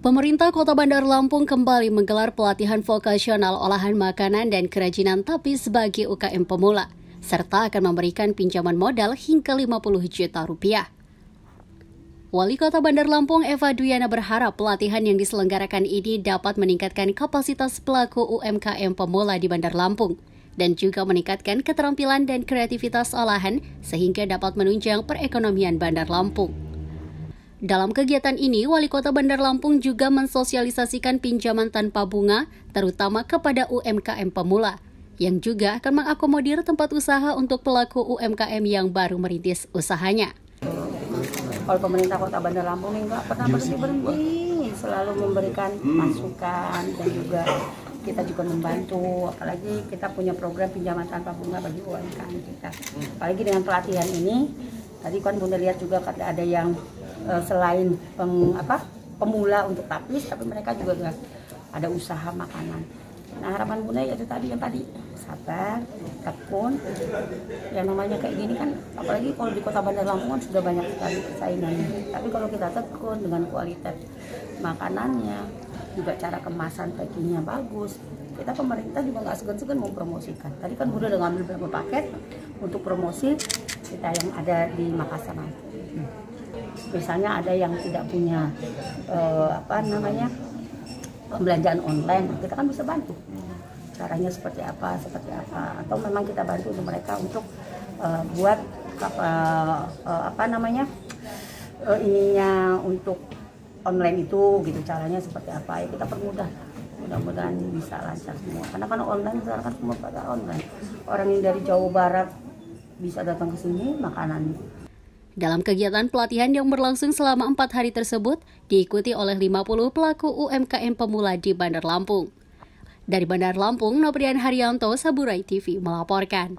Pemerintah Kota Bandar Lampung kembali menggelar pelatihan vokasional olahan makanan dan kerajinan tapi sebagai UKM pemula, serta akan memberikan pinjaman modal hingga 50 juta rupiah. Wali Kota Bandar Lampung Eva Duyana berharap pelatihan yang diselenggarakan ini dapat meningkatkan kapasitas pelaku UMKM pemula di Bandar Lampung dan juga meningkatkan keterampilan dan kreativitas olahan sehingga dapat menunjang perekonomian Bandar Lampung. Dalam kegiatan ini, Wali Kota Bandar Lampung juga mensosialisasikan pinjaman tanpa bunga, terutama kepada UMKM pemula, yang juga akan mengakomodir tempat usaha untuk pelaku UMKM yang baru merintis usahanya. Kalau pemerintah Kota Bandar Lampung ini nggak pernah berhenti berhenti, selalu memberikan masukan dan juga kita juga membantu apalagi kita punya program pinjaman tanpa bunga bagi UMKM kita apalagi dengan pelatihan ini tadi kan bunda lihat juga ada yang uh, selain peng, apa pemula untuk tapis tapi mereka juga ada usaha makanan. Nah harapan bunda yaitu tadi yang tadi sabar tekun yang namanya kayak gini kan apalagi kalau di kota Bandar Lampung kan sudah banyak sekali persaingannya tapi kalau kita tekun dengan kualitas makanannya juga cara kemasan packingnya bagus kita pemerintah juga nggak segan-segan mempromosikan. Tadi kan udah ngambil beberapa paket untuk promosi kita yang ada di Makassar. Hmm misalnya ada yang tidak punya uh, apa namanya pembelanjaan online kita kan bisa bantu. Caranya seperti apa seperti apa. Atau memang kita bantu untuk mereka untuk uh, buat apa, uh, apa namanya uh, ininya untuk online itu gitu. Caranya seperti apa ya kita permudah. Mudah-mudahan bisa lancar semua. Karena kan online sekarang kan semua pada online. Orang yang dari Jawa Barat bisa datang ke sini makanan dalam kegiatan pelatihan yang berlangsung selama empat hari tersebut, diikuti oleh 50 pelaku UMKM pemula di Bandar Lampung. Dari Bandar Lampung, Noprian Haryanto, Saburai TV melaporkan.